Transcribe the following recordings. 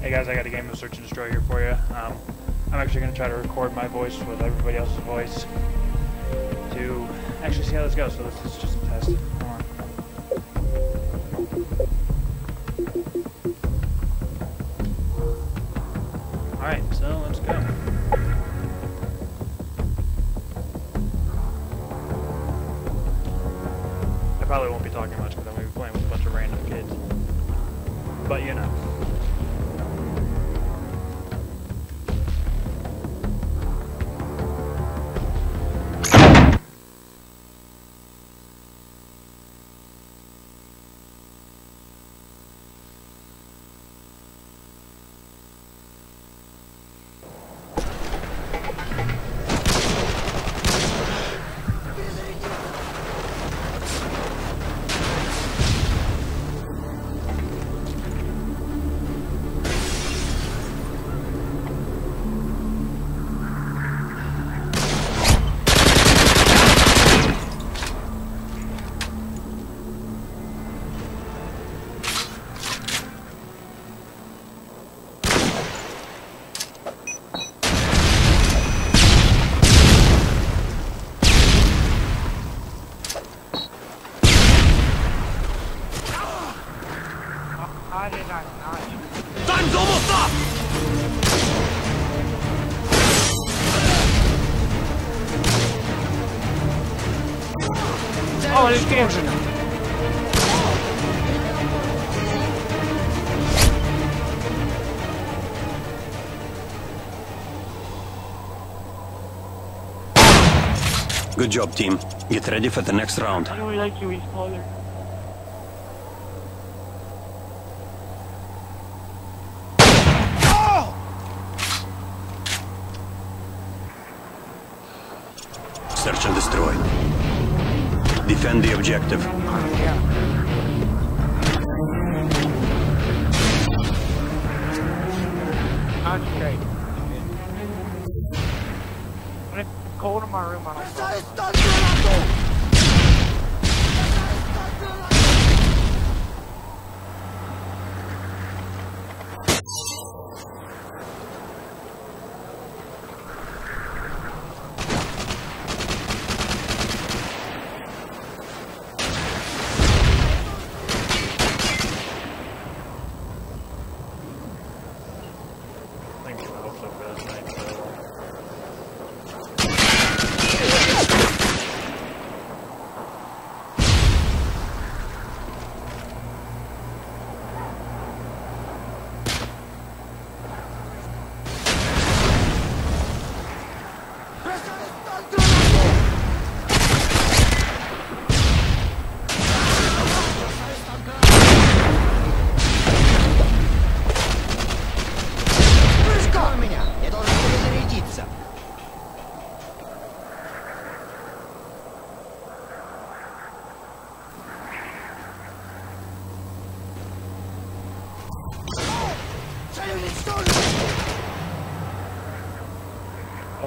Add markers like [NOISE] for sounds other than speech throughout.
Hey guys, I got a game of Search and Destroy here for you. Um, I'm actually going to try to record my voice with everybody else's voice to actually see how this goes. So this is just a test. Alright, so let's go. Did I not? Time's almost up! Oh, this game's Good job, team. Get ready for the next round. I don't like you, father. Search and destroy. Defend the objective. Yeah. Concentrate. When it's cold in my room, I don't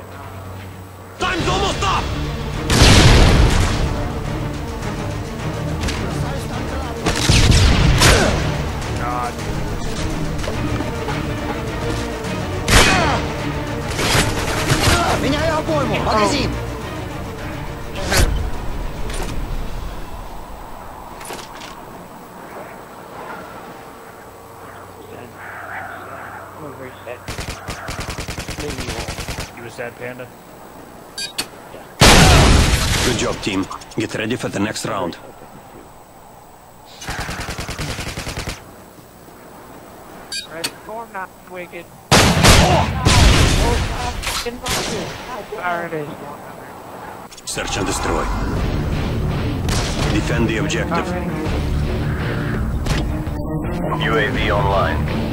Time's won't. You a panda? Good job, team. Get ready for the next round. Transform not wicked. Oh, God, fucking bucket. There it is. Search and destroy. Defend the objective. UAV online.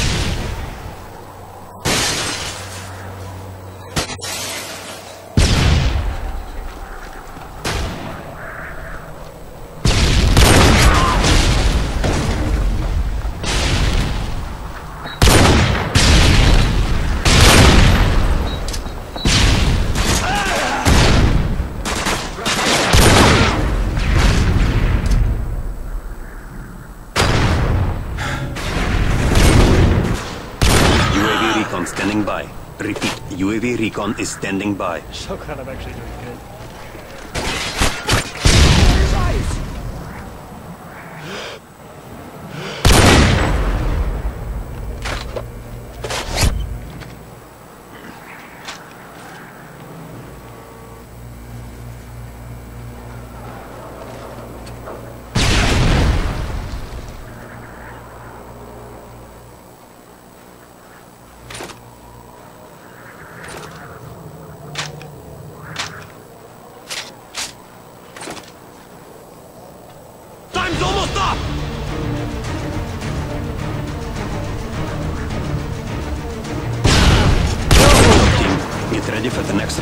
standing by. Repeat, UAV recon is standing by. I'm actually doing good.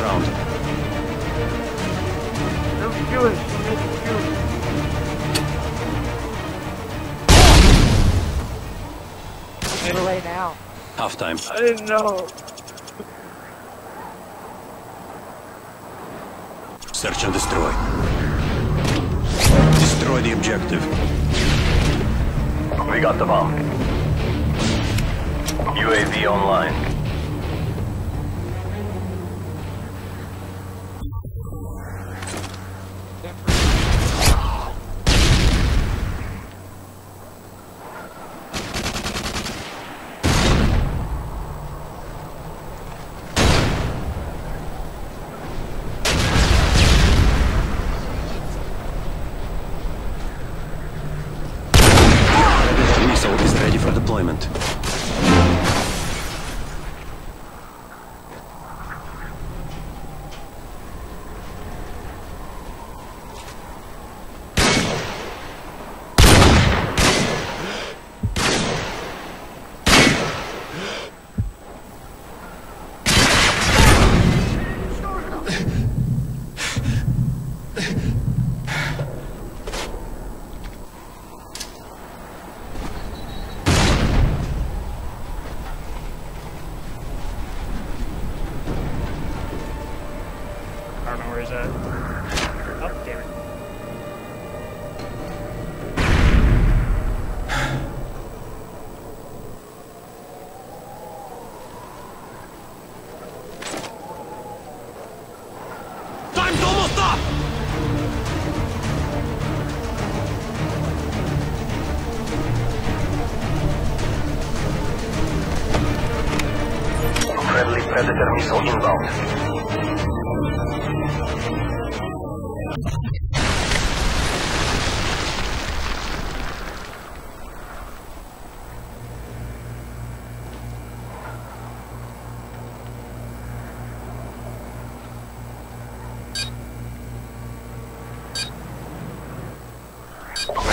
Round. Don't shoot it. Don't shoot it. Get away now. Halftime. I didn't know. Search and destroy. Destroy the objective. We got the bomb. UAV online. Deployment. Predator missile inbound.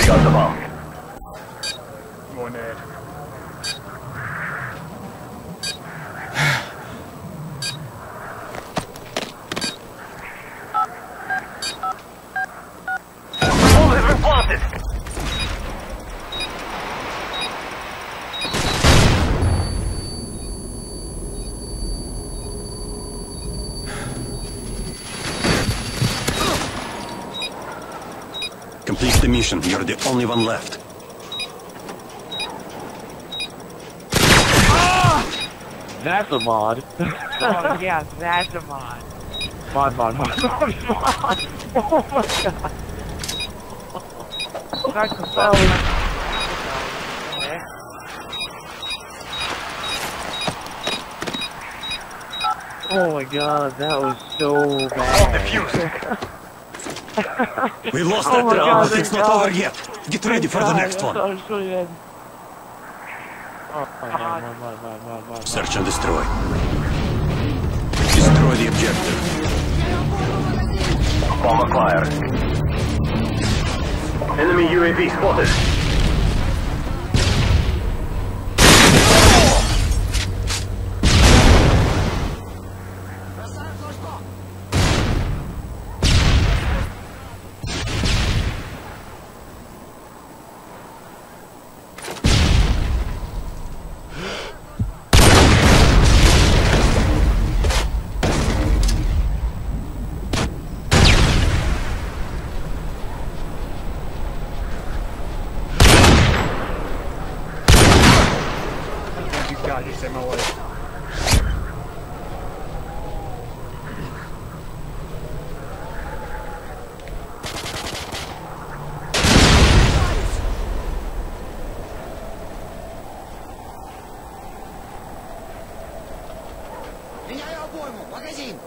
Got the bomb. Complete the mission. You're the only one left. Ah! That's a mod. Oh, yeah, that's a mod. Mod, mod, mod, [LAUGHS] mod, mod. Oh my god. Start to Oh, oh my god, that was so bad. Defuse. [LAUGHS] [LAUGHS] We lost Oh that round, God, but it's not God. over yet. Get ready for the next one. Oh. Oh. Search and destroy. Destroy the objective. Bomb acquired. Enemy UAV spotted. Thank God, you saved my life. Меняю обойму! Магазин!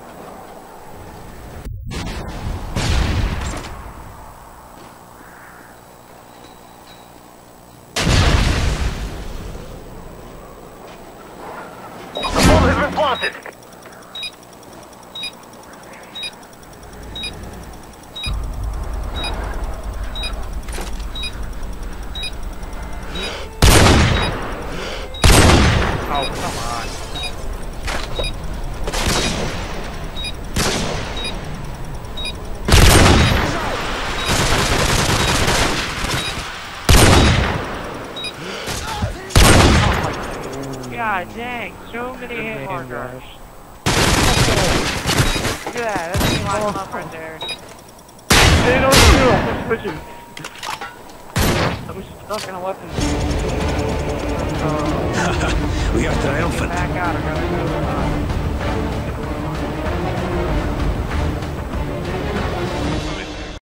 Planted. Oh, come on. God dang, so many hit Man, markers. Look at that, that's me lining up right there. Hey, don't shoot him. I'm pushing. I was stuck in a weapon. [LAUGHS] We are triumphant. Back out, I gotta go.